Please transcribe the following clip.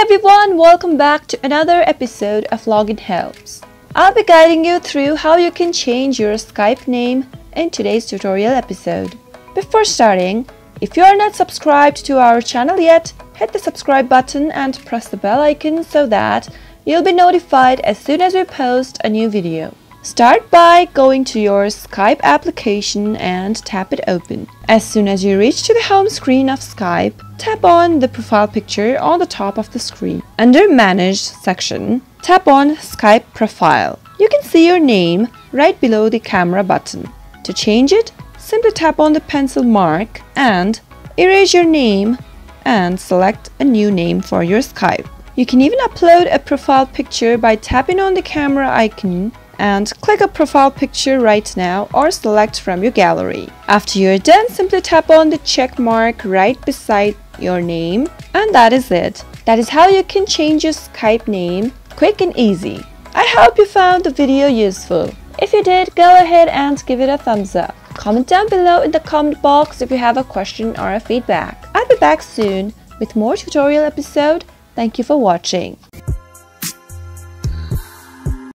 everyone, welcome back to another episode of Login Helps. I'll be guiding you through how you can change your Skype name in today's tutorial episode. Before starting, if you are not subscribed to our channel yet, hit the subscribe button and press the bell icon so that you'll be notified as soon as we post a new video. Start by going to your Skype application and tap it open. As soon as you reach to the home screen of Skype, tap on the profile picture on the top of the screen. Under Manage section, tap on Skype Profile. You can see your name right below the camera button. To change it, simply tap on the pencil mark and erase your name and select a new name for your Skype. You can even upload a profile picture by tapping on the camera icon and click a profile picture right now or select from your gallery. After you're done, simply tap on the check mark right beside your name and that is it. That is how you can change your Skype name quick and easy. I hope you found the video useful. If you did, go ahead and give it a thumbs up. Comment down below in the comment box if you have a question or a feedback. I'll be back soon with more tutorial episode. Thank you for watching.